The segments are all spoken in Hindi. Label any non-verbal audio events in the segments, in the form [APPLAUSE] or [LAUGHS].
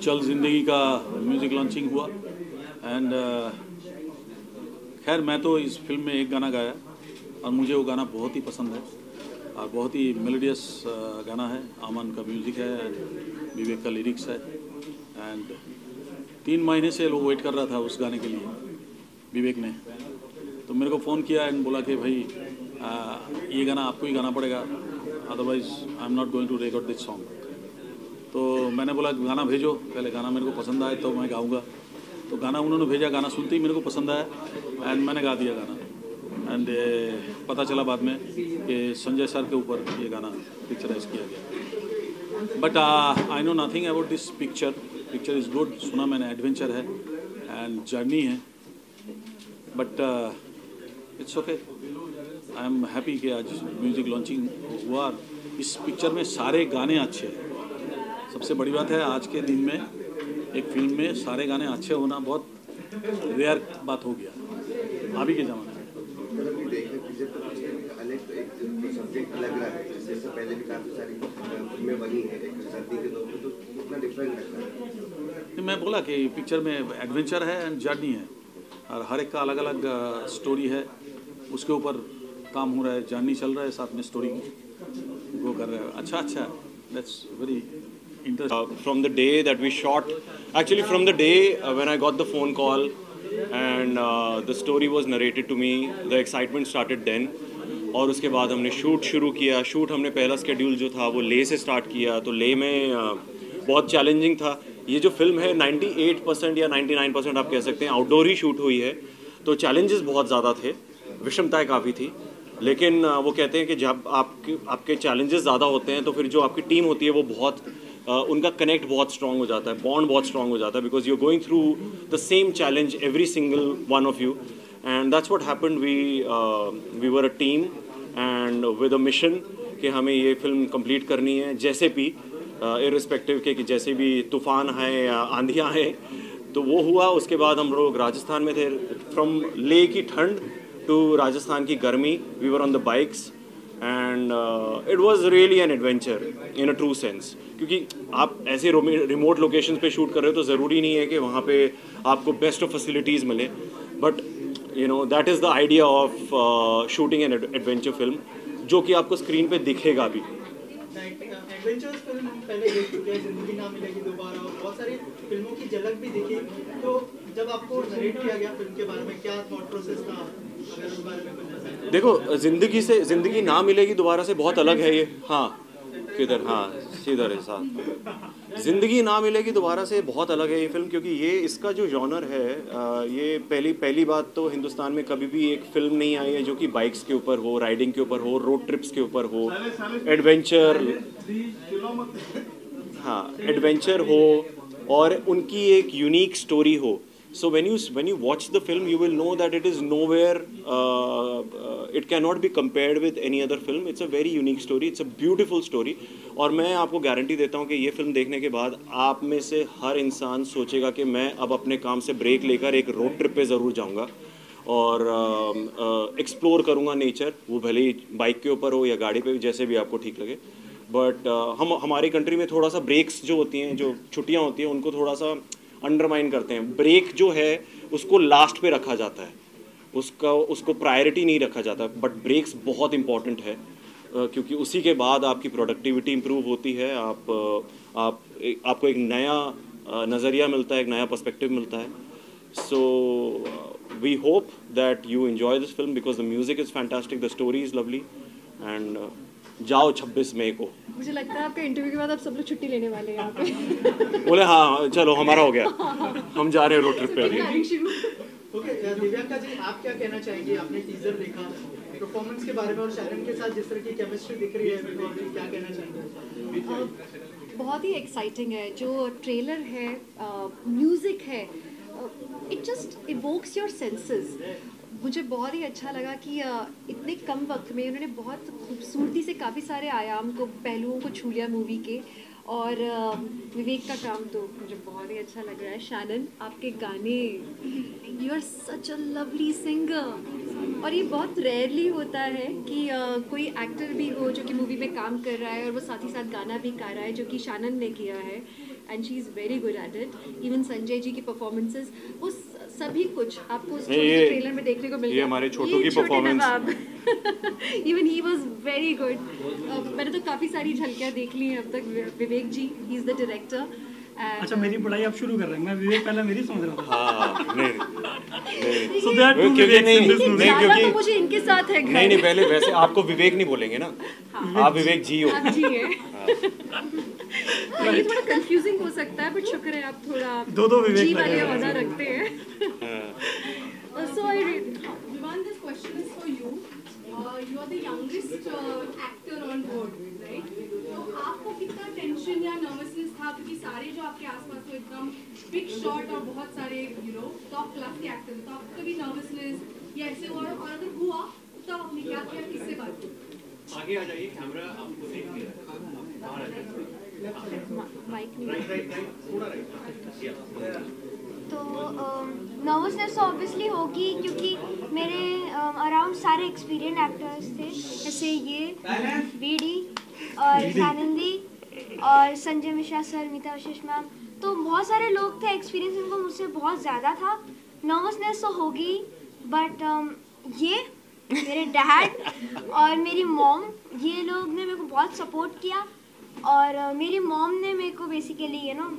चल ज़िंदगी का म्यूज़िक लॉन्चिंग हुआ। एंड खैर मैं तो इस फ़िल्म में एक गाना गाया और मुझे वो गाना बहुत ही पसंद है। और बहुत ही मेलोडियस गाना है। अमन का म्यूज़िक है एंड विवेक का लिरिक्स है। एंड तीन महीने से लोग वेट कर रहा था उस गाने के लिए विवेक ने। तो मेरे को फ़ोन किया एंड बोला कि भाई आ, ये गाना आपको ही गाना पड़ेगा। Otherwise I am not going to record this song तो मैंने बोला, गाना भेजो। पहले गाना मेरे को पसंद आए तो मैं गाऊँगा। तो गाना उन्होंने भेजा, गाना सुनते ही मेरे को पसंद आया एंड मैंने गा दिया गाना। एंड पता चला बाद में कि संजय सर के ऊपर ये गाना पिक्चराइज किया गया। But I know nothing about this picture picture is good सुना मैंने एडवेंचर है एंड जर्नी है। But it's okay I am happy कि आज म्यूज़िक लॉन्चिंग हुआ। इस पिक्चर में सारे गाने अच्छे हैं। सबसे बड़ी बात है, आज के दिन में एक फ़िल्म में सारे गाने अच्छे होना बहुत रेयर बात हो गया। अभी के ज़माने में। तो मैं बोला कि पिक्चर में एडवेंचर है एंड जर्नी है। और हर एक का अलग अलग स्टोरी है। उसके ऊपर काम हो रहा है जर्नी चल रहा है साथ में स्टोरी गो कर रहा है। अच्छा अच्छा। That's very Uh, from the day that we shot, actually from the day uh, when I got the phone call and uh, the story was narrated to me, the excitement started then. और उसके बाद हमने शूट शुरू किया। शूट हमने पहला स्केड्यूल जो था वो ले से स्टार्ट किया। तो ले में uh, बहुत चैलेंजिंग था। ये जो फ़िल्म है 98 परसेंट या 99 परसेंट आप कह सकते हैं आउटडोर ही शूट हुई है। तो चैलेंजेस बहुत ज़्यादा थे। विषमताएँ काफ़ी थी। लेकिन uh, वो कहते हैं कि जब आपके आपके चैलेंजेस ज़्यादा होते हैं तो फिर जो आपकी टीम होती है वो बहुत उनका कनेक्ट बहुत स्ट्रांग हो जाता है बॉन्ड बहुत स्ट्रांग हो जाता है because you are going through the same challenge every single one of you and that's what happened we we were a team and with a mission कि हमें ये फ़िल्म कंप्लीट करनी है, जैसे भी इरिस्पेक्टिव के कि जैसे भी तूफ़ान आए या आंधियाँ आए तो वो हुआ। उसके बाद हम लोग राजस्थान में थे। फ्रॉम ले की ठंड टू राजस्थान की गर्मी we were on the bikes and it was really an adventure in a true sense क्योंकि आप ऐसे रिमोट लोकेशन पे शूट कर रहे हो तो ज़रूरी नहीं है कि वहाँ पे आपको बेस्ट ऑफ़ फैसिलिटीज़ मिले। But you know that is the idea of shooting an adventure film जो कि आपको स्क्रीन पे दिखेगा भी। एडवेंचर्स फ़िल्म हम पहले देख चुके हैं, ज़िंदगी ना मिलेगी दोबारा। और बहुत सारी फ़िल्मों की झलक भी दिखी। तो जब आपको नरेट किया गया फ़िल्म के बारे में, क्या थॉट प्रोसेस था? देखो, ज़िंदगी से ज़िंदगी ना मिलेगी, दोबारा से बहुत अलग है ये। हाँ किधर? हाँ सीधर है, साथ। ज़िंदगी ना मिलेगी, दोबारा से बहुत अलग है ये फ़िल्म, क्योंकि ये इसका जो जॉनर है ये पहली पहली बात तो हिंदुस्तान में कभी भी एक फ़िल्म नहीं आई है जो कि बाइक्स के ऊपर हो राइडिंग के ऊपर हो रोड ट्रिप्स के ऊपर हो एडवेंचर हाँ एडवेंचर हो, और उनकी एक यूनिक स्टोरी हो। So when you when you watch the film you will know that it is nowhere uh, uh, it cannot be compared with any other film. It's a very unique story. It's a beautiful story. और मैं आपको गारंटी देता हूँ कि ये फ़िल्म देखने के बाद आप में से हर इंसान सोचेगा कि मैं अब अपने काम से ब्रेक लेकर एक रोड ट्रिप पे ज़रूर जाऊँगा। और एक्सप्लोर uh, करूँगा नेचर वो भले ही बाइक के ऊपर हो या गाड़ी पे जैसे भी आपको ठीक लगे। बट uh, हम हमारी कंट्री में थोड़ा सा ब्रेक्स जो होती हैं जो छुट्टियाँ होती हैं उनको थोड़ा सा अंडरमाइन करते हैं। ब्रेक जो है, उसको लास्ट पे रखा जाता है। उसका, उसको प्रायोरिटी नहीं रखा जाता। बट ब्रेक्स बहुत इंपॉर्टेंट है। क्योंकि उसी के बाद आपकी प्रोडक्टिविटी इंप्रूव होती है। आप आप आपको एक नया नज़रिया मिलता है, एक नया पर्सपेक्टिव मिलता है। So we hope that you enjoy this film because the music is fantastic the story is lovely and जाओ 26 मई को। मुझे लगता है आपके इंटरव्यू के बाद आप सब लोग छुट्टी लेने वाले हैं यहाँ पे। बोले हाँ चलो हमारा हो गया। हम जा रहे हैं रोड ट्रिप पे अभी। ओके दिव्यांका जी आप क्या कहना चाहेंगे? आपने टीजर देखा। परफॉर्मेंस के बारे में और शायरन के साथ जिस तरह की केमिस्ट्री दिख रही है क्या कहना चाहेंगे? बहुत ही एक्साइटिंग है। जो ट्रेलर है म्यूज़िक है it just evokes your senses मुझे बहुत ही अच्छा लगा कि इतने कम वक्त में उन्होंने बहुत खूबसूरती से काफ़ी सारे आयाम को, पहलुओं को छू लिया मूवी के। और विवेक का काम तो मुझे बहुत ही अच्छा लग रहा है। शानन, आपके गाने you are such a lovely singer और ये बहुत रेयरली होता है कि कोई एक्टर भी हो जो कि मूवी में काम कर रहा है और वो साथ ही साथ गाना भी गा रहा है, जो कि शानन ने किया है। And she is very good at it even Sanjay ji की परफॉर्मेंसेस वो स- सभी कुछ आपको उस ट्रेलर में देखने को मिल ये गया। हमारे छोटू की performance even he was very good मैंने तो काफ़ी सारी झलकियाँ देख ली हैं अब तक Vivek ji he is the director अच्छा मेरी पढ़ाई आप शुरू कर रहे हैं। मैं विवेक पहले मेरी समझ रहा था। हाँ नहीं नहीं सो दैट टू विवेक नहीं- इन दिस मूवी नहीं, ज़्यादा तो क्योंकि- मुझे इनके साथ है नहीं नहीं पहले वैसे आपको विवेक नहीं बोलेंगे ना। आप विवेक जी हो। आप जी है। हाँ, [LAUGHS] ये थोड़ा कंफ्यूजिंग हो सकता है बट शुक्र है आप थोड़ा दो दो विवेक जी वाले रखते हैं। So I this question is for you. Uh, you are the youngest uh, actor on board, तो आपको कितना टेंशन या नर्वसनेस था क्योंकि सारे जो आपके आसपास तो एकदम बिग शॉट और बहुत सारे यू नो टॉप क्लास के एक्टर तो आपको कभी नर्वसनेस या ऐसे हुआ और अगर हुआ तो आपने क्या किया किससे बात की? आगे आ जाइए कैमरा आपको देख लिया माइक तो नर्वसनेस तो ऑब्वियसली होगी क्योंकि मेरे अराउंड सारे एक्सपीरियंस एक्टर्स थे जैसे ये बीडी और सानंदी और संजय मिश्रा सर मीता वशिष्ठ मैम तो बहुत सारे लोग थे एक्सपीरियंस इनको मुझसे बहुत ज़्यादा था। नर्वसनेस तो होगी बट ये मेरे डैड और मेरी मॉम ये लोग ने मेरे को बहुत सपोर्ट किया। और अ, मेरी मॉम ने मेरे को बेसिकली यू नो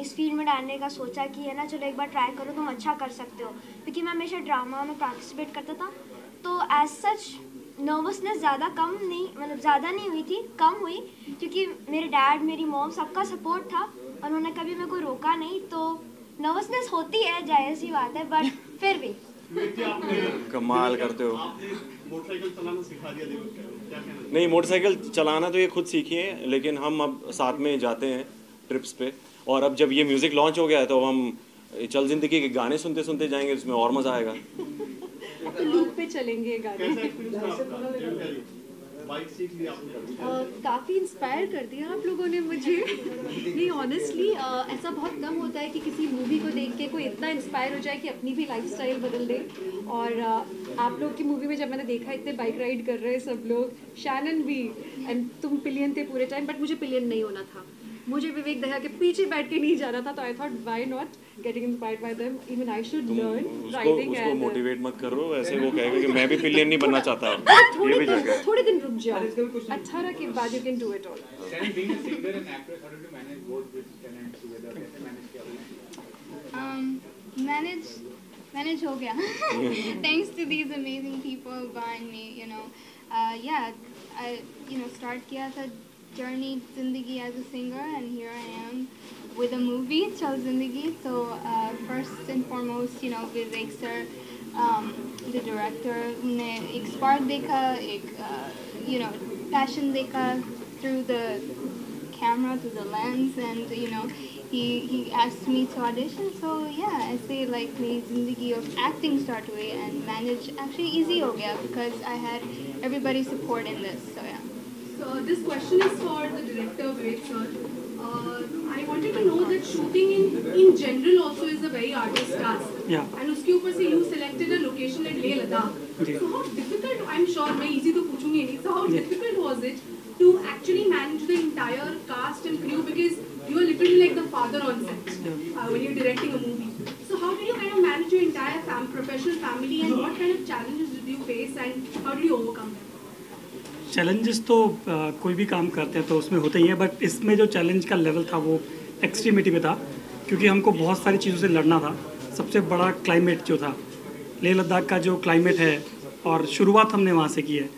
इस फ़ील्ड में डालने का सोचा कि है ना चलो एक बार ट्राई करो तुम अच्छा कर सकते हो। क्योंकि मैं हमेशा ड्रामा में पार्टिसिपेट करता था। तो एज सच नर्वसनेस ज़्यादा कम नहीं मतलब ज़्यादा नहीं हुई थी कम हुई क्योंकि मेरे डैड मेरी मॉम सबका सपोर्ट था और उन्होंने कभी मेरे को रोका नहीं तो नर्वसनेस होती है ज़ाहिर सी बात है बट फिर भी। कमाल करते हो। नहीं मोटरसाइकिल चलाना तो ये खुद सीखी है लेकिन हम अब साथ में जाते हैं ट्रिप्स पे और अब जब ये म्यूज़िक लॉन्च हो गया है तो हम चल ज़िंदगी के गाने सुनते सुनते जाएँगे उसमें और मज़ा आएगा। लूप पे चलेंगे गाने। काफ़ी इंस्पायर कर दिया आप लोगों ने मुझे। नहीं ऑनेस्टली ऐसा बहुत कम होता है कि किसी मूवी को देख के कोई इतना इंस्पायर हो जाए कि अपनी भी लाइफस्टाइल बदल दे। और आप लोग की मूवी में जब मैंने देखा इतने बाइक राइड कर रहे हैं सब लोग शैनन भी एंड तुम पिलियन थे पूरे टाइम बट मुझे पिलियन नहीं होना था। मुझे विवेक दया के पीछे बैठ के नहीं जाना था तो I thought why not inspired by them even I should तुम लर्न उसको राइटिंग उसको एंड मोटिवेट मत करो ऐसे वो कहेगा कि मैं भी पिलियन नहीं बनना चाहता ये थोड़े भी दिन जगह थोड़े दिन रुक जाओ अठारह के बाद you can do it all being a singer and actress, how did you manage both these talents together? कैसे manage किया um, manage manage ho gaya thanks to these amazing people behind me you know uh, yeah i you know start kiya tha journey zindagi as a singer and here i am with a movie chal zindagi so uh, first and foremost you know vivek sir um, the director ने एक spark देखा एक uh, you know passion देखा through the camera to the lens and you know he he asked me to audition so yeah I say like मेरी जिंदगी of acting start हुई and manage actually easy हो गया because I had everybody's support in this so yeah So this question is for the director Vivek sir. Uh, I wanted to know that shooting in in general also is a very artist task. Yeah. And उसके ऊपर से you selected a location at Leh Ladakh. Ji. So how difficult? I'm sure मैं easy तो पूछूंगी नहीं. So how ji. difficult was it to actually manage the entire cast and crew because you are literally like the father on set uh, when you're directing a movie. So how did you kind of manage your entire fam- professional family and what kind of challenges did you face and how did you overcome them? Challenges तो कोई भी काम करते हैं तो उसमें होते ही हैं बट इसमें जो चैलेंज का लेवल था वो एक्सट्रीमिटी में था, क्योंकि हमको बहुत सारी चीज़ों से लड़ना था। सबसे बड़ा क्लाइमेट जो था, लेह लद्दाख का जो क्लाइमेट है और शुरुआत हमने वहाँ से की है।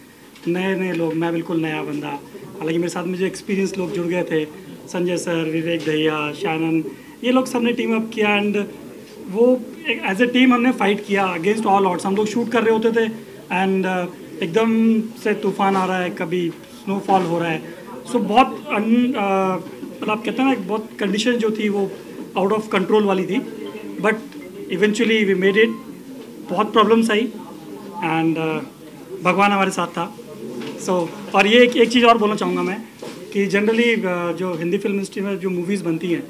नए नए लोग, मैं बिल्कुल नया बंदा। हालाँकि मेरे साथ में जो एक्सपीरियंस लोग जुड़ गए थे, संजय सर, विवेक दहिया, शैनन, ये लोग सबने टीम अप किया एंड वो एज ए टीम हमने फाइट किया अगेंस्ट ऑल ऑट्स हम लोग शूट कर रहे होते थे एंड एकदम से तूफ़ान आ रहा है कभी स्नोफॉल हो रहा है। सो so, बहुत un- अ, मतलब आप कहते हैं ना बहुत कंडीशन जो थी वो आउट ऑफ़ कंट्रोल वाली थी। But eventually we made it बहुत प्रॉब्लम्स आई एंड भगवान हमारे साथ था। सो so, और ये एक एक चीज़ और बोलना चाहूँगा मैं कि जनरली जो हिंदी फ़िल्म इंडस्ट्री में जो मूवीज़ बनती हैं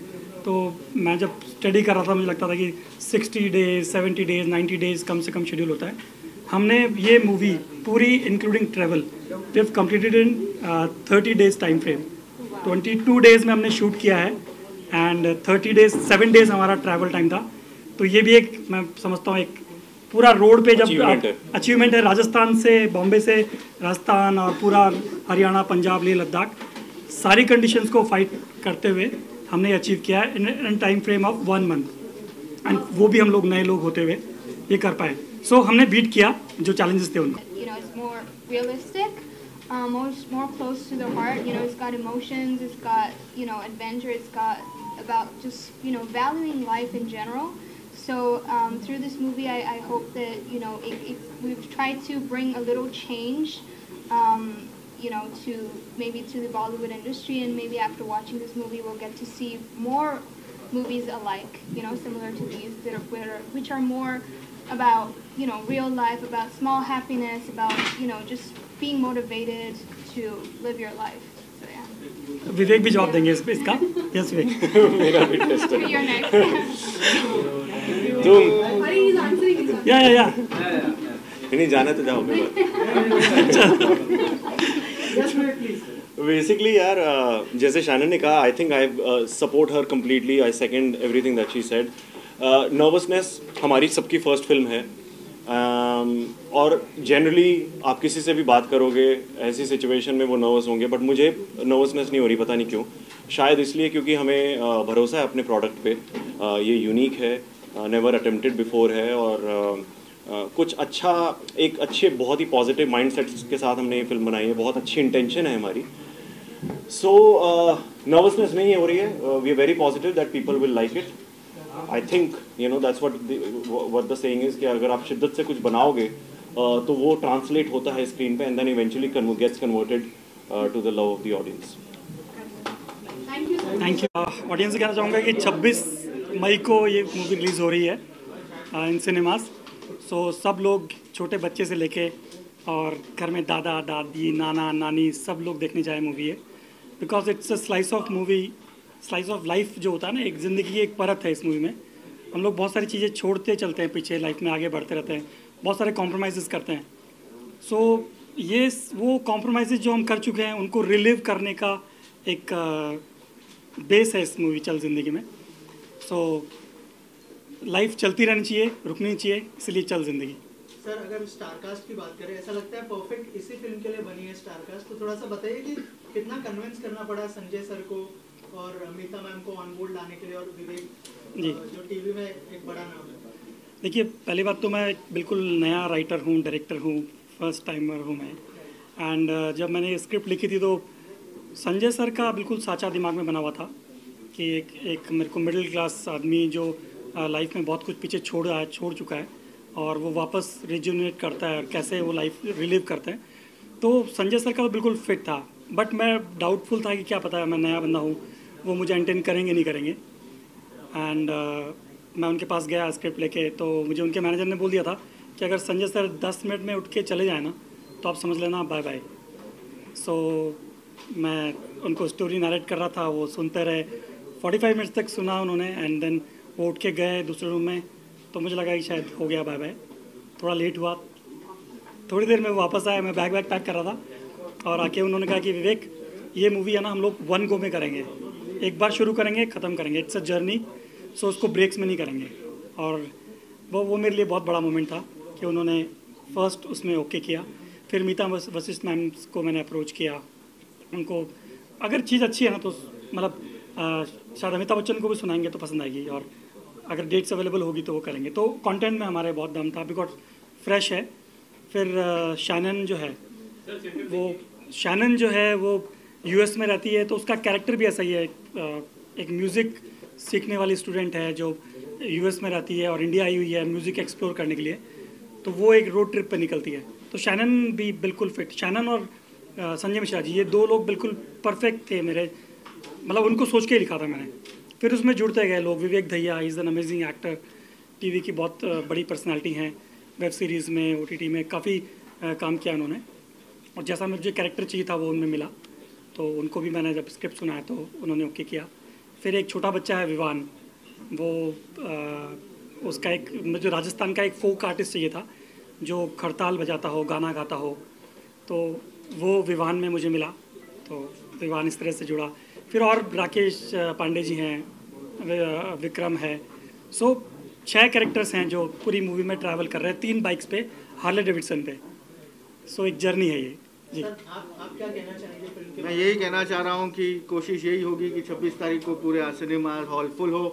तो मैं जब स्टडी कर रहा था मुझे लगता था कि 60 डेज़ 70 डेज़ 90 डेज़ कम से कम शेड्यूल होता है। हमने ये मूवी पूरी including travel we have completed in 30 days time frame 22 days में हमने शूट किया है and thirty days seven days हमारा ट्रैवल टाइम था। तो ये भी एक मैं समझता हूँ एक पूरा रोड पे जब अचीवमेंट है। राजस्थान से बॉम्बे से राजस्थान और पूरा हरियाणा पंजाब लेह लद्दाख सारी कंडीशंस को फाइट करते हुए हमने अचीव किया है in time frame of one month and वो भी हम लोग नए लोग होते हुए ये कर पाए। सो so, हमने बीट किया जो चैलेंजेस थे उनको you know, it's more realistic, um, more, more close to the heart. You know, it's got emotions, it's got, you know, adventure, it's got about just, you know, valuing life in general. So um, through this movie, I, I hope that, you know, it, it, we've tried to bring a little change, um, you know, to maybe to the Bollywood industry, and maybe after watching this movie, we'll get to see more movies alike, you know, similar to these that are, that are which are more about, you know, real life, about small happiness, about, you know, just being motivated to live your life. So yeah. विवेक भी जवाब देंगे इस, इसका यस विवेक मेरा भी टेस्ट है You're next. तुम Hari is answering his या या या नहीं जाना तो जाओ कोई बेसिकली यार uh, जैसे शानन ने कहा I think I support her completely I second everything that she said nervousness हमारी सबकी फ़र्स्ट फ़िल्म है. Um, और जनरली आप किसी से भी बात करोगे ऐसी सिचुएशन में वो नर्वस होंगे बट मुझे नर्वसनेस नहीं हो रही पता नहीं क्यों. शायद इसलिए क्योंकि हमें uh, भरोसा है अपने प्रोडक्ट पे. Uh, ये यूनिक है नेवर अटेम्प्टेड बिफोर है और uh, uh, कुछ अच्छा एक अच्छे बहुत ही पॉजिटिव माइंडसेट के साथ हमने ये फ़िल्म बनाई है. बहुत अच्छी इंटेंशन है हमारी. सो नर्वसनेस नहीं हो रही है. We are very positive that people will like it I think you know that's what what the saying is कि अगर आप शिद्दत से कुछ बनाओगे uh, तो वो ट्रांसलेट होता है स्क्रीन पे and then eventually gets converted to the love of the audience Thank you, thank you audience से कहना चाहूँगा कि 26 मई को ये मूवी रिलीज़ हो रही है इन सिनेमास सो सब लोग छोटे बच्चे से लेके और घर में दादा दादी नाना नानी सब लोग देखने जाए मूवी है। Because it's a slice of movie slice of life जो होता है ना एक ज़िंदगी की एक परत है इस मूवी में। हम लोग बहुत सारी चीज़ें छोड़ते चलते हैं पीछे लाइफ में आगे बढ़ते रहते हैं। बहुत सारे कॉम्प्रोमाइज़ करते हैं। सो so, ये वो कॉम्प्रोमाइज़ जो हम कर चुके हैं उनको रिलीव करने का एक बेस है इस मूवी चल ज़िंदगी में। सो so, लाइफ चलती रहनी चाहिए रुकनी चाहिए इसलिए चल ज़िंदगी। सर अगर स्टारकास्ट की बात करें ऐसा लगता है परफेक्ट इसी फ़िल्म के लिए बनी है स्टारकास्ट तो थोड़ा सा बताइए कि कितना कन्विंस करना पड़ा संजय सर को और अमिता मैम को ऑन बोर्ड लाने के लिए और विवेक जी। जो टीवी में एक बड़ा नाम है। देखिए पहली बात तो मैं एक बिल्कुल नया राइटर हूँ डायरेक्टर हूँ फ़र्स्ट टाइमर हूँ मैं। एंड जब मैंने स्क्रिप्ट लिखी थी तो संजय सर का बिल्कुल साचा दिमाग में बना हुआ था कि एक एक मेरे को मिडिल क्लास आदमी जो लाइफ में बहुत कुछ पीछे छोड़ रहा है छोड़ चुका है। और वो वापस रिज्यूनेट करता है और कैसे वो लाइफ रिलीव करते हैं। तो संजय सर का तो बिल्कुल फिट था बट मैं डाउटफुल था कि क्या पता है मैं नया बंदा हूँ वो मुझे एंटेन करेंगे नहीं करेंगे। एंड uh, मैं उनके पास गया स्क्रिप्ट लेके तो मुझे उनके मैनेजर ने बोल दिया था कि अगर संजय सर दस मिनट में उठ के चले जाए ना तो आप समझ लेना बाय बाय सो मैं उनको स्टोरी नरेट कर रहा था वो सुनते रहे। 45 मिनट्स तक सुना उन्होंने एंड देन वो उठ के गए दूसरे रूम में। तो मुझे लगा कि शायद हो गया बाय बाय थोड़ा लेट हुआ। थोड़ी देर में वापस आया, मैं बैग वैग पैक कर रहा था और आके उन्होंने कहा कि, विवेक, ये मूवी है ना, हम लोग वन गो में करेंगे। एक बार शुरू करेंगे, ख़त्म करेंगे। इट्स अ जर्नी सो उसको ब्रेक्स में नहीं करेंगे। और वो वो मेरे लिए बहुत बड़ा मोमेंट था कि उन्होंने फ़र्स्ट उसमें ओके किया। फिर मीता वशिष्ठ मैम को मैंने अप्रोच किया। उनको, अगर चीज़ अच्छी है ना तो मतलब शायद अमिताभ बच्चन को भी सुनाएँगे तो पसंद आएगी। और अगर डेट्स अवेलेबल होगी तो वो करेंगे। तो कंटेंट में हमारे बहुत दम था बिकॉज़ फ्रेश है। फिर शैनन जो है, वो शैनन जो है, वो यूएस में रहती है तो उसका कैरेक्टर भी ऐसा ही है। एक म्यूज़िक सीखने वाली स्टूडेंट है जो यूएस में रहती है और इंडिया आई हुई है म्यूज़िक एक्सप्लोर करने के लिए। तो वो एक रोड ट्रिप पे निकलती है। तो शैनन भी बिल्कुल फिट शैनन और संजय मिश्रा जी, ये दो लोग बिल्कुल परफेक्ट थे मेरे। मतलब उनको सोच के ही लिखा था मैंने। फिर उसमें जुड़ते गए लोग। Vivek Dahiya is an amazing actor TV की बहुत बड़ी पर्सनालिटी हैं। वेब सीरीज़ में ओटीटी में काफ़ी काम किया उन्होंने। और जैसा मुझे कैरेक्टर चाहिए था वो उनमें मिला। तो उनको भी मैंने जब स्क्रिप्ट सुनाया तो उन्होंने ओके किया। फिर एक छोटा बच्चा है विवान। वो आ, उसका एक मुझे राजस्थान का एक फोक आर्टिस्ट चाहिए था जो खड़ताल बजाता हो गाना गाता हो। तो वो विवान में मुझे मिला। तो विवान इस तरह से जुड़ा। फिर और राकेश पांडे जी हैं विक्रम है। सो छह कैरेक्टर्स हैं जो पूरी मूवी में ट्रैवल कर रहे हैं तीन बाइक्स पे हार्ले डेविडसन पे। सो एक जर्नी है ये। जी। आप आप क्या कहना चाहेंगे मैं यही कहना चाह रहा हूँ कि कोशिश यही होगी कि 26 तारीख को पूरे सिनेमा हॉल फुल हो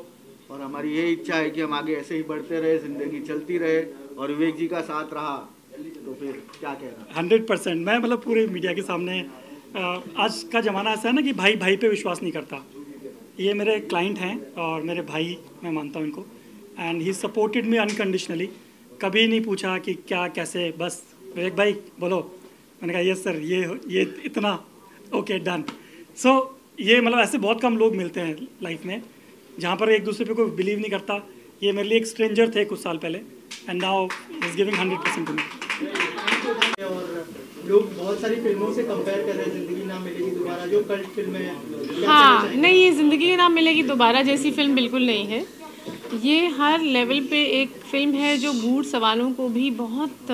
और हमारी यही इच्छा है कि हम आगे ऐसे ही बढ़ते रहे ज़िंदगी चलती रहे और विवेक जी का साथ रहा। तो फिर क्या कहना? Hundred percent. मैं मतलब पूरे मीडिया के सामने आज का ज़माना ऐसा है ना कि भाई भाई पे विश्वास नहीं करता। ये मेरे क्लाइंट हैं और मेरे भाई, मैं मानता हूँ इनको। And he supported me unconditionally कभी नहीं पूछा कि क्या, कैसे, बस। विवेक भाई बोलो, मैंने कहा, यस सर, ये ये इतना, ओके, डन। सो ये मतलब ऐसे बहुत कम लोग मिलते हैं लाइफ में, जहाँ पर एक दूसरे पे कोई बिलीव नहीं करता। ये मेरे लिए एक स्ट्रेंजर थे कुछ साल पहले and now is giving hundred percent to me लोग बहुत सारी फ़िल्मों से कंपेयर कर रहे हैं, ज़िंदगी ना मिलेगी दोबारा, जो कल्ट फ़िल्म है। हाँ नहीं, ये ज़िंदगी ना मिलेगी दोबारा जैसी फ़िल्म बिल्कुल नहीं है। ये हर लेवल पे एक फ़िल्म है जो गूढ़ सवालों को भी बहुत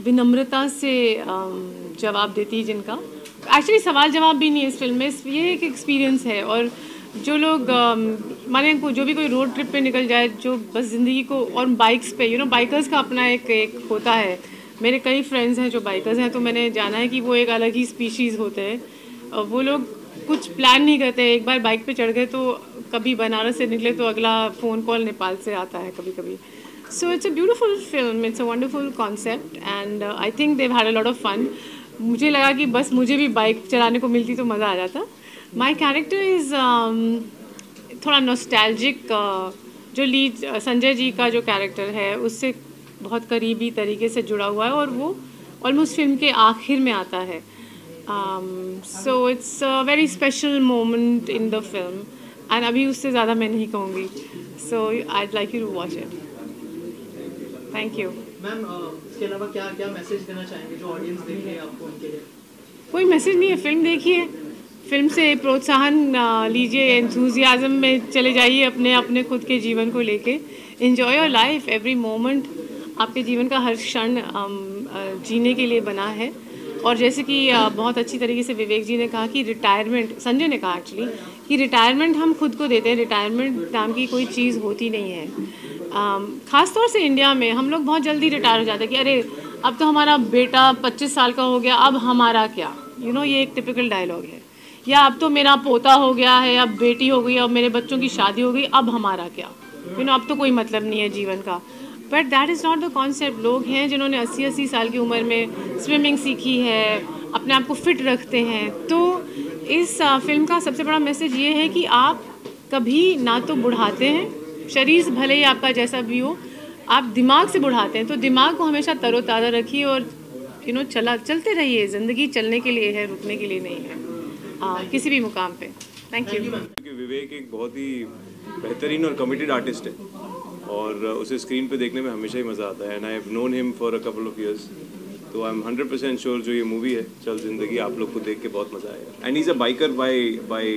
विनम्रता से जवाब देती है जिनका। एक्चुअली सवाल जवाब भी नहीं है इस फ़िल्म में। ये एक एक्सपीरियंस है और जो लोग माने जो भी कोई रोड ट्रिप पे निकल जाए, जो बस ज़िंदगी को, और बाइक्स पे यू नो बाइकर्स का अपना एक एक होता है। मेरे कई फ्रेंड्स हैं जो बाइकर्स हैं तो मैंने जाना है कि वो एक अलग ही स्पीशीज़ होते हैं। वो लोग कुछ प्लान नहीं करते, एक बार बाइक पे चढ़ गए तो कभी बनारस से निकले तो अगला फ़ोन कॉल नेपाल से आता है कभी कभी so it's a beautiful film it's a wonderful concept and I think Dev had a lot of fun मुझे लगा कि बस मुझे भी बाइक चलाने को मिलती तो मज़ा आ जाता। माई कैरेक्टर इज़ थोड़ा नॉस्टैल्जिक जो लीड संजय जी का जो कैरेक्टर है, उससे बहुत करीबी तरीके से जुड़ा हुआ है और वो ऑलमोस्ट फ़िल्म के आखिर में आता है। So it's a very special moment in the film and अभी उससे ज़्यादा मैं नहीं कहूँगी। So I like you to watch it thank you ma'am इसके अलावा क्या क्या मैसेज देना चाहेंगे जो ऑडियंस देख रहे हैं आपको उनके लिए? कोई मैसेज नहीं है फ़िल्म देखिए। फ़िल्म से प्रोत्साहन आ, लीजिए एंथुजियाज़म में चले जाइए अपने अपने खुद के जीवन को लेके। Enjoy your life every moment आपके जीवन का हर क्षण जीने के लिए बना है। और जैसे कि बहुत अच्छी तरीके से विवेक जी ने कहा कि रिटायरमेंट संजय ने कहा एक्चुअली कि रिटायरमेंट हम खुद को देते हैं रिटायरमेंट नाम की कोई चीज़ होती नहीं है। खास तौर से इंडिया में हम लोग बहुत जल्दी रिटायर हो जाते हैं कि अरे अब तो हमारा बेटा 25 साल का हो गया अब हमारा क्या? यू you नो know, ये एक टिपिकल डायलॉग है। या अब तो मेरा पोता हो गया है अब बेटी हो गई अब मेरे बच्चों की शादी हो गई अब हमारा क्या? यू you नो know, अब तो कोई मतलब नहीं है जीवन का। But that is not the concept लोग हैं जिन्होंने अस्सी अस्सी साल की उम्र में स्विमिंग सीखी है अपने आप को फिट रखते हैं। तो इस फ़िल्म का सबसे बड़ा मैसेज ये है कि आप कभी ना तो बुढ़ाते हैं। शरीर भले ही आपका जैसा भी हो आप दिमाग से बुढ़ाते हैं। तो दिमाग को हमेशा तरोताज़ा रखिए और यू नो चला चलते रहिए। ज़िंदगी चलने के लिए है रुकने के लिए नहीं है। आ, किसी भी मुकाम पे। थैंक यू विवेक एक बहुत ही बेहतरीन और कमिटेड आर्टिस्ट है। और उसे स्क्रीन पे देखने में हमेशा ही मज़ा आता है and I have known him for a couple of years तो I am hundred percent sure जो ये मूवी है, चल ज़िंदगी, आप लोग को देख के बहुत मज़ा आएगा and is a biker by by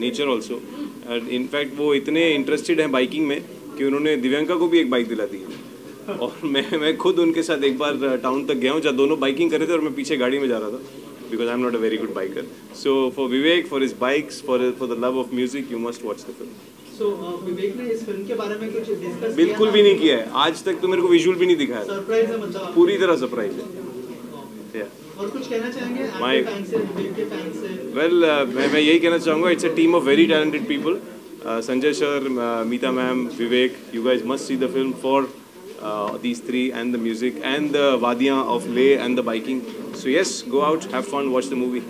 nature also and in fact वो इतने इंटरेस्टेड हैं बाइकिंग में कि उन्होंने दिव्यांका को भी एक बाइक दिला दी है. और [LAUGHS] मैं मैं खुद उनके साथ एक बार टाउन तक गया हूँ, जहाँ दोनों बाइकिंग कर रहे थे और मैं पीछे गाड़ी में जा रहा था because I am not a very good biker so for Vivek for for bikes for for the love of music you must watch the the film. So Vivek ने इस फ़िल्म के बारे में कुछ डिस्कस बिल्कुल भी नहीं किया है आज तक तो मेरे को विजुअल भी नहीं दिखाया सरप्राइज़ है मतलब पूरी तरह सरप्राइज़ है yeah. और कुछ कहना चाहेंगे आपके My- फ़ैन से विवेक के फ़ैन वेल मैं मैं यही कहना चाहूँगा it's a team of very talented people Sanjay sir Meeta ma'am Vivek you guys must see the film for these three and the music and the wadiyan of Leh and the biking. So yes, go out, have fun, watch the movie.